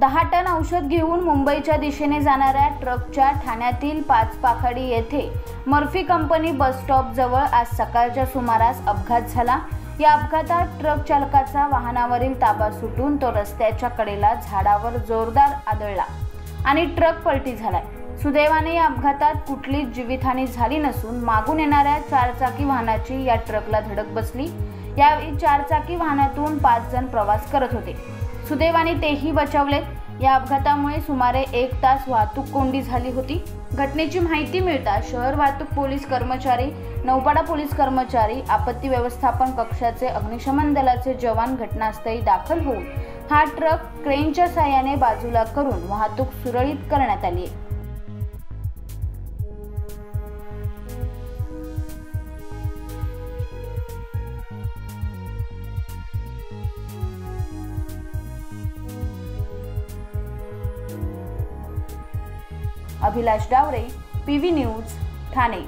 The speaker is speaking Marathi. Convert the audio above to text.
दहा टन औषध घेऊन मुंबईच्या दिशेने जाणाऱ्या ट्रकच्या ठाण्यातील पाचपाखाडी येथे मर्फी कंपनी बस स्टॉप जवळ आज सकाळच्या सुमारास अपघात झाला. या अपघातात ट्रक चालकाचा वाहनावरील ताबा सुटून तो रस्त्याच्या कडेला झाडावर जोरदार आदळला आणि ट्रक पलटी झालाय. सुदैवाने या अपघातात कुठलीच जीवितहानी झाली नसून मागून येणाऱ्या चारचाकी वाहनाची या ट्रकला धडक बसली. यावेळी चारचाकी वाहनातून पाच जण प्रवास करत होते. सुदैवाने तेही बचावले. या अपघातामुळे सुमारे एक तास वाहतूक कोंडी झाली होती. घटनेची माहिती मिळताच शहर वाहतूक पोलीस कर्मचारी नौपाडा पोलीस कर्मचारी आपत्ती व्यवस्थापन कक्षाचे अग्निशमन दलाचे जवान घटनास्थळी दाखल होऊन हा ट्रक क्रेनच्या सहाय्याने बाजूला करून वाहतूक सुरळीत करण्यात आली Abhilash Dawre P V news Thane.